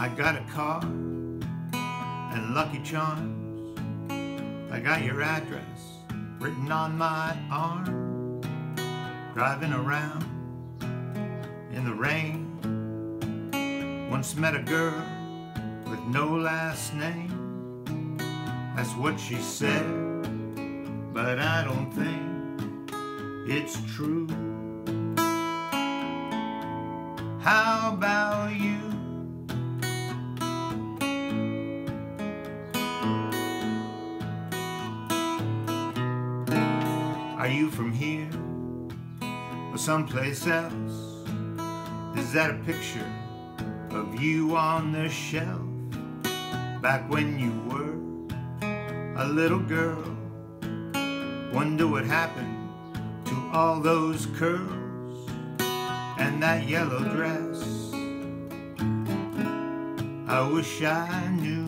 I got a car and Lucky Charms. I got your address written on my arm. Driving around in the rain. Once met a girl with no last name. That's what she said, but I don't think it's true. How about Are you from here or someplace else? Is that a picture of you on the shelf back when you were a little girl? Wonder what happened to all those curls and that yellow dress. I wish I knew.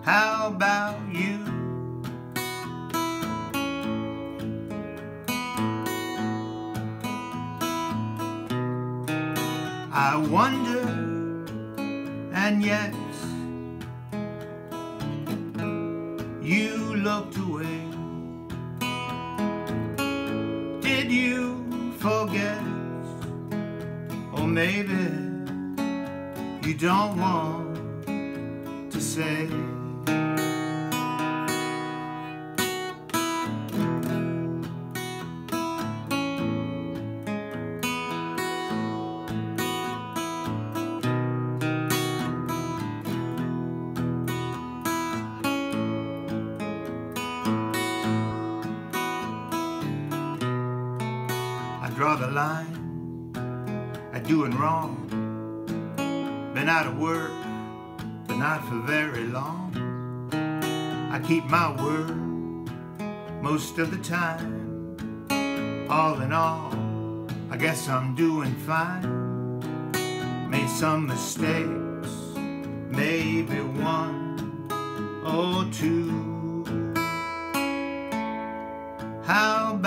How about I wonder, and yet you looked away. Did you forget? Or maybe you don't want to say. Draw the line at doing wrong. Been out of work, but not for very long. I keep my word most of the time. All in all, I guess I'm doing fine. Made some mistakes, maybe one or two. How